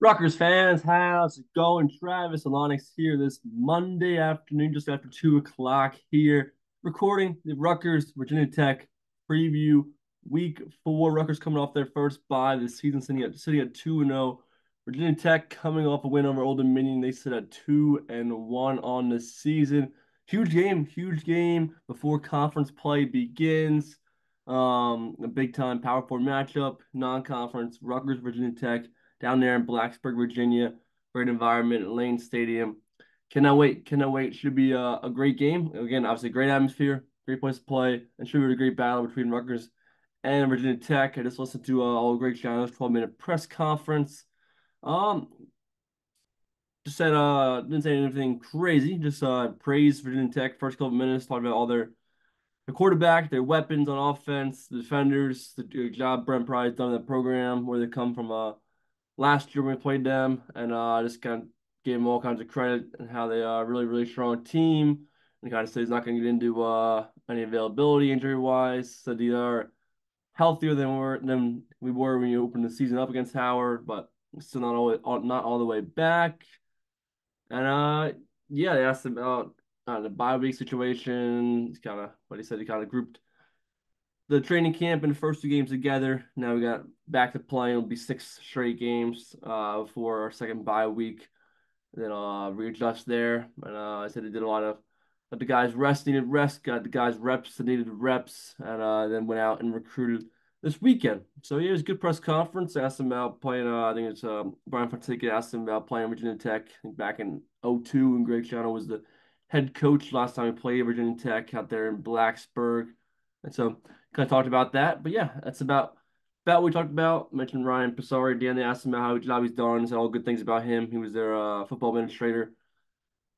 Rutgers fans, how's it going? Travis Holonics here this Monday afternoon, just after two o'clock here, recording the Rutgers Virginia Tech preview week four. Rutgers coming off their first bye this season, sitting at sitting at two and zero. Oh. Virginia Tech coming off a win over Old Dominion. They sit at two and one on the season. Huge game, huge game before conference play begins. Um, a big time power four matchup, non-conference. Rutgers Virginia Tech down there in Blacksburg, Virginia. Great environment, Lane Stadium. Cannot wait. Cannot wait. Should be a, a great game. Again, obviously, great atmosphere, great place to play, and should be a great battle between Rutgers and Virginia Tech. I just listened to uh, all Greg Schiano's 12 minute press conference. Um, just said uh didn't say anything crazy. Just uh praised Virginia Tech first couple minutes, talked about all their the quarterback, their weapons on offense, the defenders, the job Brent Pry's done in the program, where they come from. Uh, last year when we played them, and uh, just kind of gave them all kinds of credit and how they are really, really strong team. And kind of said he's not going to get into uh, any availability injury wise. Said they are healthier than we were than we were when you opened the season up against Howard, but still not all not all the way back. And uh, yeah, they asked about uh, the bye week situation. He's kind of what he said. He kind of grouped the training camp and the first two games together. Now we got back to playing. It'll be six straight games uh, for our second bye week. And then uh, readjust there. And uh, I said they did a lot of let the guys rest needed rest, got the guys reps that needed reps, and uh, then went out and recruited this weekend. So yeah, it was a good press conference. Asked him about playing. Uh, I think it's um, Brian Fonseca asked him about playing Virginia Tech back in 02 when Greg Schiano was the head coach last time he played Virginia Tech out there in Blacksburg. And so kind of talked about that. But yeah, that's about about we talked about. Mentioned Ryan Pisarri. Dan, they asked him how job he's done. Said all good things about him. He was their uh, football administrator.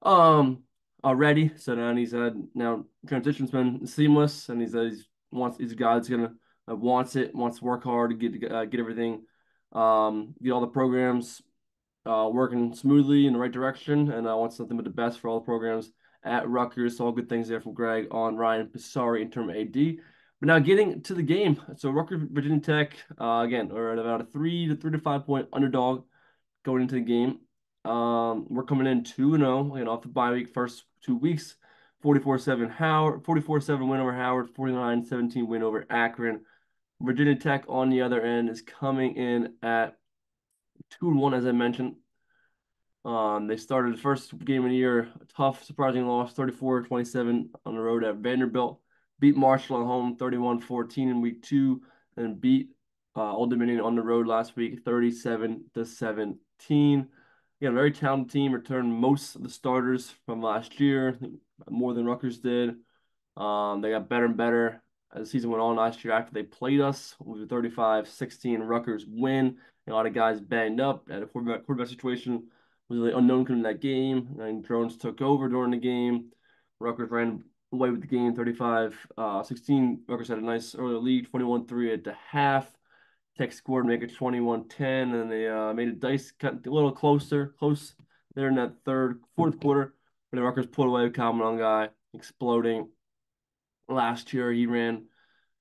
Um, already. So now he's uh, now transition's been seamless, and he's uh, he's wants he's a guy that's gonna uh, wants it, wants to work hard to get uh, get everything, um, get all the programs uh, working smoothly in the right direction, and I wants something but the best for all the programs at Rutgers. So all good things there from Greg on Ryan Pisarri interim AD. But now getting to the game, so Rutgers Virginia Tech uh, again are at about a three to three to five point underdog going into the game. Um, we're coming in two and zero, oh, off the bye week, first two weeks. 44-7 Howard, 44-7 win over Howard, 49-17 win over Akron. Virginia Tech on the other end is coming in at two and one, as I mentioned. Um, they started the first game of the year, tough, surprising loss, 34-27 on the road at Vanderbilt beat Marshall at home 31-14 in week two, and beat uh, Old Dominion on the road last week 37 to 17. Again, a very talented team. Returned most of the starters from last year, more than Rutgers did. Um, they got better and better as the season went on last year after they played us with a 35-16 Rutgers win. A lot of guys banged up at a quarterback, quarterback situation was really unknown in that game. And Drones took over during the game. Rutgers ran away with the game 35 uh, 16. Rutgers had a nice early lead 21 3 at the half. Tech scored, make it 21 10, and they uh, made it dice cut a little closer, close there in that third, fourth quarter. But the Rutgers pulled away with Kyle Monangai exploding. Last year, he ran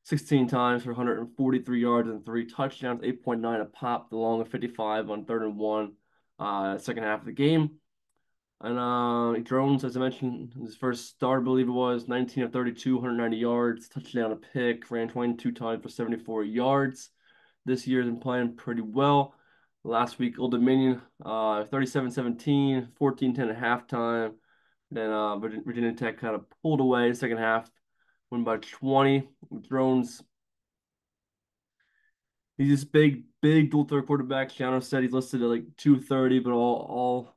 16 times for 143 yards and three touchdowns, 8.9 a pop, the long of 55 on third and one, uh, second half of the game. And uh, Drones, as I mentioned, his first start, I believe it was 19 of 32, 190 yards, touchdown, a pick, ran 22 times for 74 yards. This year has been playing pretty well. Last week, Old Dominion, uh, 37-17, 14-10 at halftime. Then uh, Virginia Tech kind of pulled away second half, won by 20. Drones, he's this big, big dual third quarterback. Schiano said he's listed at like 230, but all all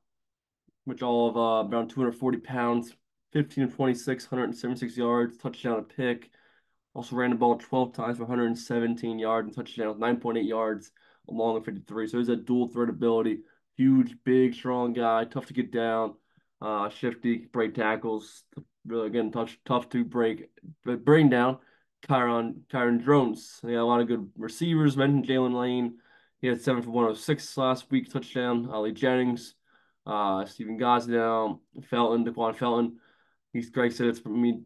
which all of uh, around 240 pounds, 15 of 26, 176 yards, touchdown, a pick. Also ran the ball 12 times for 117 yards and touchdown, 9.8 yards along the 53. So he's a dual threat ability. Huge, big, strong guy, tough to get down, uh, shifty, break tackles. Really, again, tough, tough to break, bring down. Kyron, Kyron Drones. They got a lot of good receivers. Mentioned Jalen Lane. He had seven for 106 last week, touchdown. Ali Jennings, uh, Stephen Gosnell, Felton, Daquan Felton. He's Greg said it's for me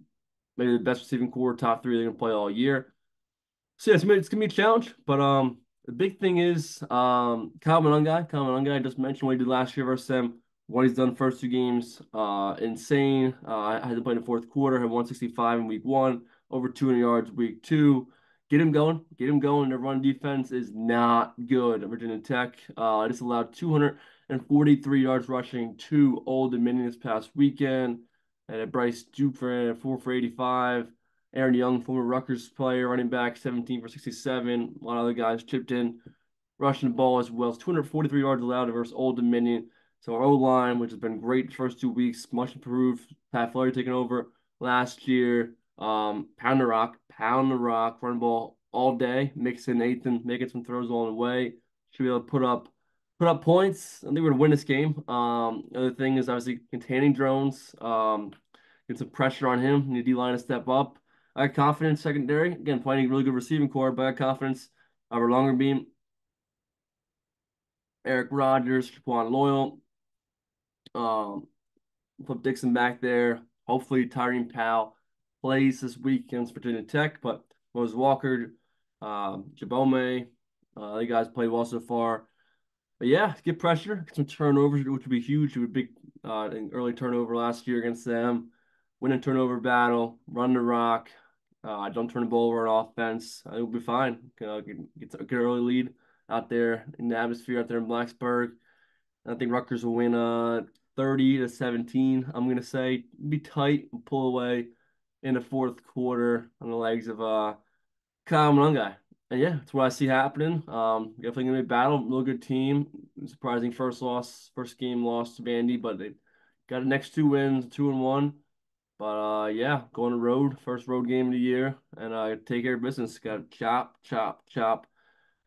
maybe the best receiving corps, top three they're gonna play all year. So yeah, it's it's gonna be a challenge, but um, The big thing is um Kyle Monangai. Kyle Monangai, I just mentioned what he did last year versus them. What he's done first two games, uh, insane. Uh, I had to play in the fourth quarter, had 165 in week one, over 200 yards week two. Get him going, get him going. The run defense is not good. Virginia Tech uh, just allowed 243 yards rushing to Old Dominion this past weekend. And Bryce for four for 85. Aaron Young, former Rutgers player, running back, 17 for 67. A lot of other guys chipped in, rushing the ball as well. It's 243 yards allowed versus Old Dominion. So our O line, which has been great first two weeks, much improved. Pat Flaherty taking over last year. Um, pound the rock, pound the rock, run ball all day. Mixing Nathan, making some throws along the way. Should be able to put up put up points. I think we're gonna win this game. Um, other thing is obviously containing drones. Um, get some pressure on him. Need D line to step up. I got confidence secondary. Again, playing a really good receiving corps, but I got confidence our Longerbeam. Eric Rogers, Shaquan Loyal, um, put Dixon back there. Hopefully, Tyreem Powell plays this week against Virginia Tech, but Moses Walker, um, Jabome, uh, the guys played well so far. But yeah, get pressure, get some turnovers, which would be huge. It would be uh, an early turnover last year against them. Win a turnover battle, run the rock. Uh, don't turn the ball over on offense. I think we'll be fine. Uh, get, get, get an early lead out there in the atmosphere out there in Blacksburg. I think Rutgers will win uh 30 to 17. I'm gonna say be tight and pull away in the fourth quarter on the legs of uh Kyle Monangai. And yeah, that's what I see happening. Um, definitely gonna be a battle. Real good team. Surprising first loss, first game loss to Vandy, but they got the next two wins, two and one. But uh, yeah, going to road, first road game of the year, and uh, take care of business. Got to chop, chop, chop.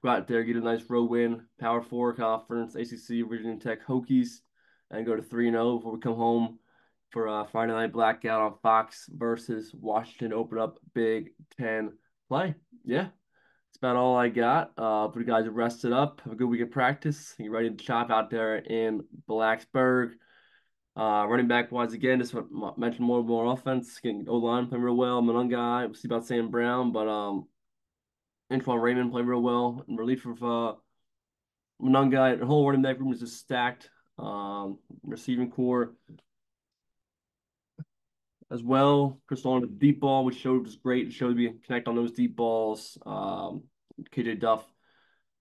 Go out there, get a nice road win. Power Four conference, ACC, Virginia Tech, Hokies, and go to three and zero before we come home for uh, Friday night blackout on Fox versus Washington. Open up Big Ten play. Yeah, that's about all I got. Uh, but you guys rested up. Have a good week of practice. You ready to chop out there in Blacksburg. Uh, running back wise, again, just mentioned more and more offense. Getting O line playing real well. Monangai, we'll see about Sam Brown, but um, Antwan Raymond playing real well in relief of uh, Monangai. The whole running back room is just stacked. Um, receiving corps as well. Chris on the deep ball, which showed was great. It showed we connect on those deep balls. Um, KJ Duff,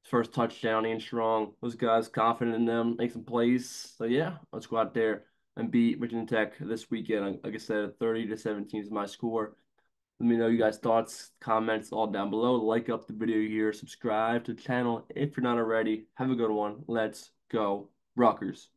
first touchdown and strong. Those guys confident in them, make some plays. So yeah, let's go out there and beat Virginia Tech this weekend. Like I said, 30 to 17 is my score. Let me know you guys' thoughts, comments all down below. Like up the video here, subscribe to the channel if you're not already. Have a good one. Let's go, Rutgers.